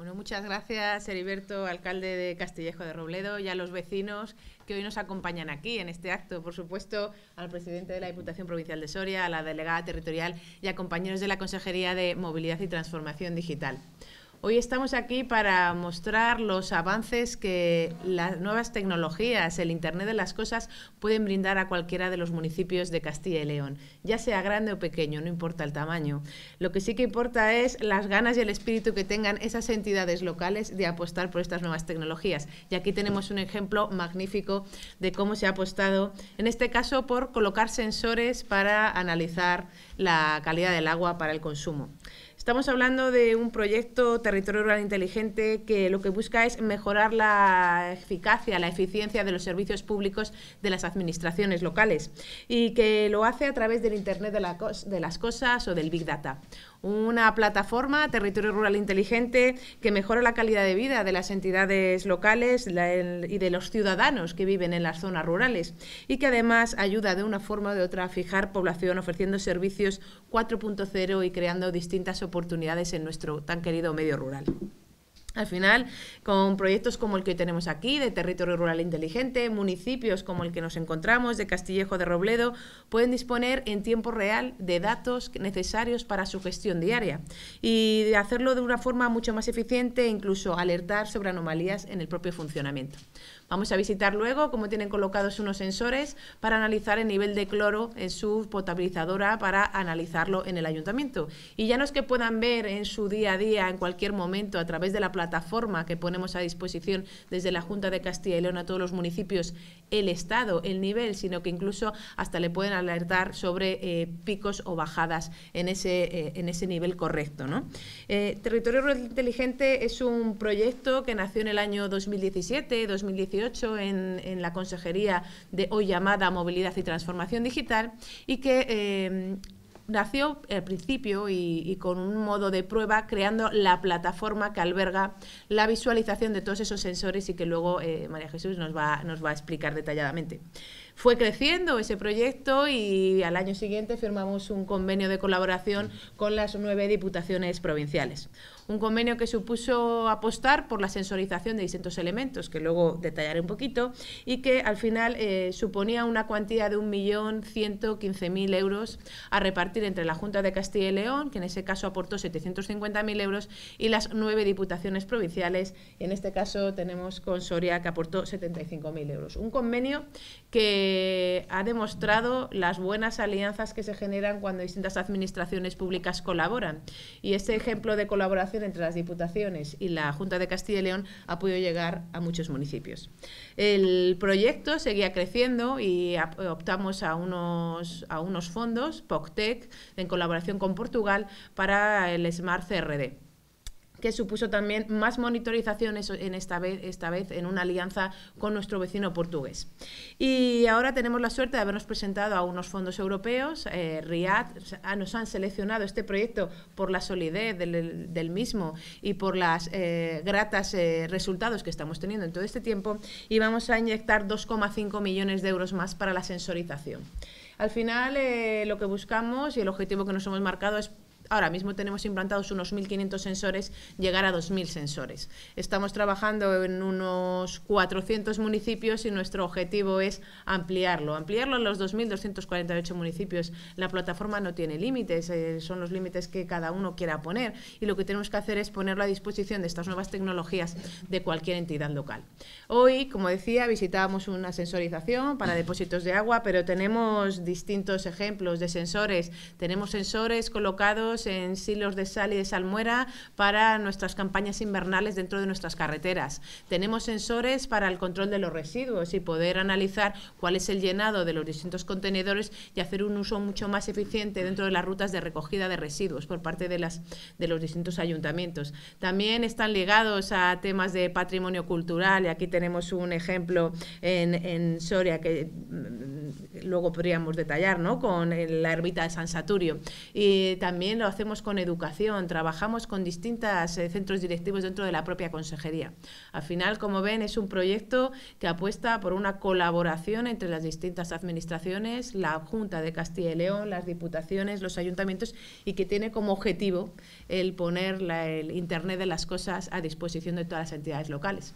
Bueno, muchas gracias, Heriberto, alcalde de Castillejo de Robledo, y a los vecinos que hoy nos acompañan aquí en este acto. Por supuesto, al presidente de la Diputación Provincial de Soria, a la delegada territorial y a compañeros de la Consejería de Movilidad y Transformación Digital. Hoy estamos aquí para mostrar los avances que las nuevas tecnologías, el Internet de las Cosas, pueden brindar a cualquiera de los municipios de Castilla y León, ya sea grande o pequeño, no importa el tamaño. Lo que sí que importa es las ganas y el espíritu que tengan esas entidades locales de apostar por estas nuevas tecnologías. Y aquí tenemos un ejemplo magnífico de cómo se ha apostado, en este caso, por colocar sensores para analizar la calidad del agua para el consumo. Estamos hablando de un proyecto Territorio Rural Inteligente que lo que busca es mejorar la eficacia, la eficiencia de los servicios públicos de las administraciones locales y que lo hace a través del Internet de, de las Cosas o del Big Data. Una plataforma, Territorio Rural Inteligente, que mejora la calidad de vida de las entidades locales y de los ciudadanos que viven en las zonas rurales y que además ayuda de una forma o de otra a fijar población ofreciendo servicios 4.0 y creando distintas oportunidades en nuestro tan querido medio rural. Al final, con proyectos como el que tenemos aquí, de territorio rural inteligente, municipios como el que nos encontramos, de Castillejo de Robledo, pueden disponer en tiempo real de datos necesarios para su gestión diaria y de hacerlo de una forma mucho más eficiente e incluso alertar sobre anomalías en el propio funcionamiento. Vamos a visitar luego cómo tienen colocados unos sensores para analizar el nivel de cloro en su potabilizadora para analizarlo en el ayuntamiento. Y ya no es que puedan ver en su día a día, en cualquier momento, a través de la plataforma que ponemos a disposición desde la Junta de Castilla y León a todos los municipios, el estado, el nivel, sino que incluso hasta le pueden alertar sobre eh, picos o bajadas en ese, eh, en ese nivel correcto. ¿no? Eh, Territorio Rural Inteligente es un proyecto que nació en el año 2017, 2018 en, la Consejería de hoy llamada Movilidad y Transformación Digital y que nació al principio y, con un modo de prueba creando la plataforma que alberga la visualización de todos esos sensores y que luego eh, María Jesús nos va, nos va a explicar detalladamente. Fue creciendo ese proyecto y al año siguiente firmamos un convenio de colaboración con las nueve diputaciones provinciales un convenio que supuso apostar por la sensorización de distintos elementos, que luego detallaré un poquito, y que al final eh, suponía una cuantía de 1.115.000 euros a repartir entre la Junta de Castilla y León, que en ese caso aportó 750.000 euros, y las nueve diputaciones provinciales, en este caso tenemos con Soria, que aportó 75.000 euros. Un convenio que ha demostrado las buenas alianzas que se generan cuando distintas administraciones públicas colaboran. Y ese ejemplo de colaboración entre las diputaciones y la Junta de Castilla y León ha podido llegar a muchos municipios. El proyecto seguía creciendo y optamos a unos, a unos fondos, POCTEC, en colaboración con Portugal, para el Smart CRD que supuso también más monitorización en esta vez, esta vez en una alianza con nuestro vecino portugués. Y ahora tenemos la suerte de habernos presentado a unos fondos europeos. Eh, RIAD nos han seleccionado este proyecto por la solidez del, mismo y por los eh, gratas eh, resultados que estamos teniendo en todo este tiempo y vamos a inyectar 2,5 millones de euros más para la sensorización. Al final, lo que buscamos y el objetivo que nos hemos marcado es Ahora mismo tenemos implantados unos 1.500 sensores, llegar a 2.000 sensores. Estamos trabajando en unos 400 municipios y nuestro objetivo es ampliarlo. Ampliarlo a los 2.248 municipios. La plataforma no tiene límites, eh, son los límites que cada uno quiera poner y lo que tenemos que hacer es ponerlo a disposición de estas nuevas tecnologías de cualquier entidad local. Hoy, como decía, visitábamos una sensorización para depósitos de agua, pero tenemos distintos ejemplos de sensores. Tenemos sensores colocados en silos de sal y de salmuera para nuestras campañas invernales dentro de nuestras carreteras. Tenemos sensores para el control de los residuos y poder analizar cuál es el llenado de los distintos contenedores y hacer un uso mucho más eficiente dentro de las rutas de recogida de residuos por parte de, las, de los distintos ayuntamientos. También están ligados a temas de patrimonio cultural y aquí tenemos un ejemplo en, Soria que luego podríamos detallar, ¿no? Con la ermita de San Saturio. Y también lo hacemos con educación, trabajamos con distintos eh, centros directivos dentro de la propia consejería. Al final, como ven, es un proyecto que apuesta por una colaboración entre las distintas administraciones, la Junta de Castilla y León, las diputaciones, los ayuntamientos y que tiene como objetivo el poner el Internet de las cosas a disposición de todas las entidades locales.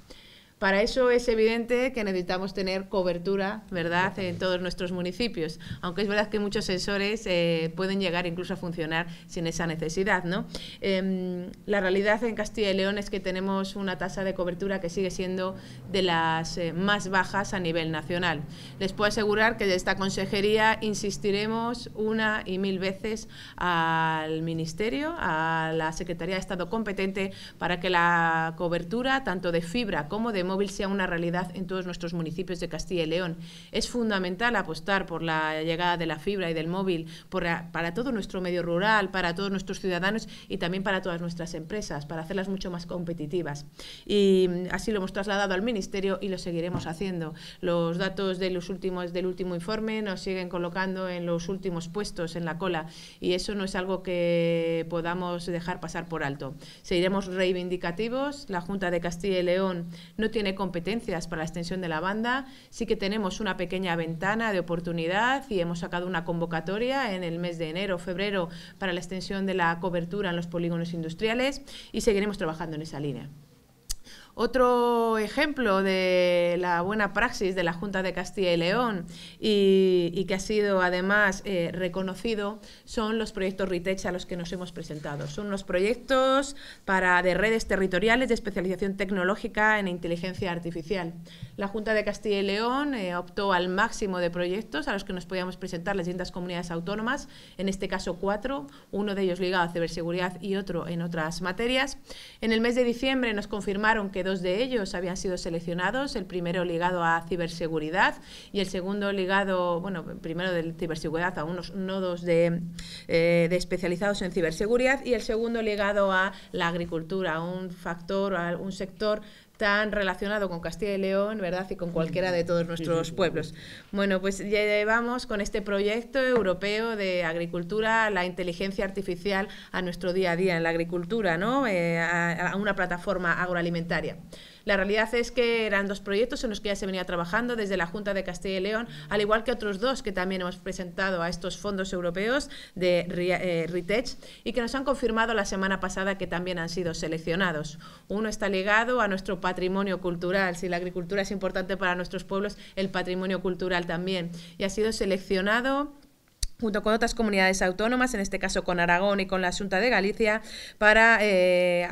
Para eso es evidente que necesitamos tener cobertura, ¿verdad?, en todos nuestros municipios, aunque es verdad que muchos sensores eh, pueden llegar incluso a funcionar sin esa necesidad, ¿no? Em, la realidad en Castilla y León es que tenemos una tasa de cobertura que sigue siendo de las eh, más bajas a nivel nacional. Les puedo asegurar que de esta consejería insistiremos una y mil veces al Ministerio, a la Secretaría de Estado competente, para que la cobertura, tanto de fibra como de móvil sea una realidad en todos nuestros municipios de Castilla y León. Es fundamental apostar por la llegada de la fibra y del móvil para todo nuestro medio rural, para todos nuestros ciudadanos y también para todas nuestras empresas, para hacerlas mucho más competitivas. Y mm, así lo hemos trasladado al Ministerio y lo seguiremos haciendo. Los datos de los últimos, del último informe nos siguen colocando en los últimos puestos en la cola y eso no es algo que podamos dejar pasar por alto. Seguiremos reivindicativos. La Junta de Castilla y León no tiene competencias para la extensión de la banda, sí que tenemos una pequeña ventana de oportunidad y hemos sacado una convocatoria en el mes de enero o febrero para la extensión de la cobertura en los polígonos industriales y seguiremos trabajando en esa línea. Otro ejemplo de la buena praxis de la Junta de Castilla y León y, que ha sido además eh, reconocido son los proyectos RITECH a los que nos hemos presentado. Son unos proyectos para, de redes territoriales de especialización tecnológica en inteligencia artificial. La Junta de Castilla y León eh, optó al máximo de proyectos a los que nos podíamos presentar las distintas comunidades autónomas, en este caso cuatro, uno de ellos ligado a ciberseguridad y otro en otras materias. En el mes de diciembre nos confirmaron que dos de ellos habían sido seleccionados, el primero ligado a ciberseguridad y el segundo ligado, bueno, primero de ciberseguridad a unos nodos de, eh, de especializados en ciberseguridad y el segundo ligado a la agricultura, un factor, a un sector tan relacionado con Castilla y León, ¿verdad? Y con cualquiera de todos nuestros pueblos. Bueno, pues ya llevamos con este proyecto europeo de agricultura, la inteligencia artificial a nuestro día a día en la agricultura, ¿no? Eh, a una plataforma agroalimentaria. La realidad es que eran dos proyectos en los que ya se venía trabajando desde la Junta de Castilla y León, al igual que otros dos que también hemos presentado a estos fondos europeos de eh, RITECH y que nos han confirmado la semana pasada que también han sido seleccionados. Uno está ligado a nuestro patrimonio cultural. Si la agricultura es importante para nuestros pueblos, el patrimonio cultural también. Y ha sido seleccionado junto con otras comunidades autónomas, en este caso con Aragón y con la Junta de Galicia, para eh,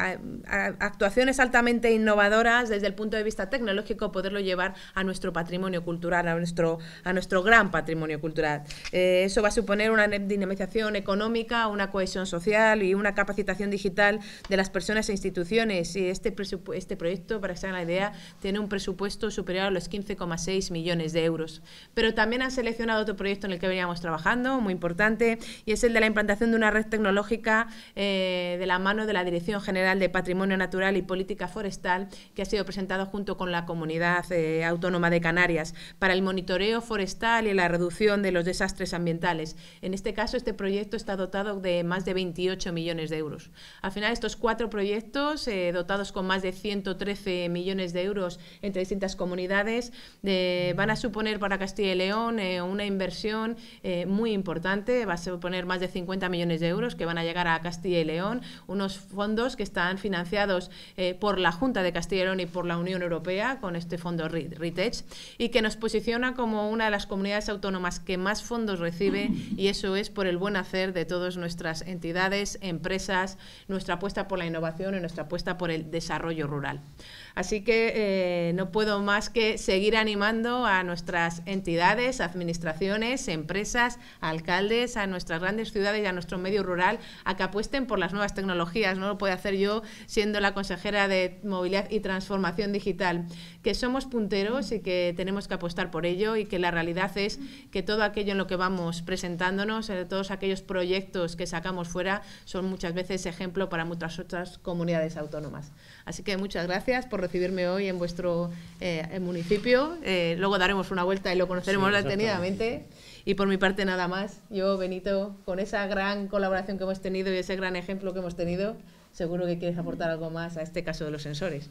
actuaciones altamente innovadoras desde el punto de vista tecnológico, poderlo llevar a nuestro patrimonio cultural, a nuestro, a nuestro gran patrimonio cultural. Eh, eso va a suponer una dinamización económica, una cohesión social y una capacitación digital de las personas e instituciones. Y este, este proyecto, para que se hagan la idea, tiene un presupuesto superior a los 15,6 millones de euros. Pero también han seleccionado otro proyecto en el que veníamos trabajando, muy importante, y es el de la implantación de una red tecnológica eh, de la mano de la Dirección General de Patrimonio Natural y Política Forestal, que ha sido presentado junto con la Comunidad eh, Autónoma de Canarias para el monitoreo forestal y la reducción de los desastres ambientales. En este caso, este proyecto está dotado de más de 28 millones de euros. Al final, estos cuatro proyectos, eh, dotados con más de 113 millones de euros entre distintas comunidades, van a suponer para Castilla y León una inversión muy importante importante, va a suponer más de 50 millones de euros que van a llegar a Castilla y León, unos fondos que están financiados eh, por la Junta de Castilla y León y por la Unión Europea con este fondo RITECH y que nos posiciona como una de las comunidades autónomas que más fondos recibe y eso es por el buen hacer de todas nuestras entidades, empresas, nuestra apuesta por la innovación y nuestra apuesta por el desarrollo rural. Así que eh, no puedo más que seguir animando a nuestras entidades, administraciones, empresas, a alcaldes, a nuestras grandes ciudades y a nuestro medio rural a que apuesten por las nuevas tecnologías. No lo puedo hacer yo siendo la consejera de Movilidad y Transformación Digital, que somos punteros y que tenemos que apostar por ello y que la realidad es que todo aquello en lo que vamos presentándonos, eh, todos aquellos proyectos que sacamos fuera, son muchas veces ejemplo para muchas otras comunidades autónomas. Así que muchas gracias por recibirme hoy en vuestro eh, municipio. Eh, luego daremos una vuelta y lo conoceremos sí, detenidamente. Y por mi parte nada más. Yo, Benito, con esa gran colaboración que hemos tenido y ese gran ejemplo que hemos tenido, seguro que quieres aportar algo más a este caso de los sensores.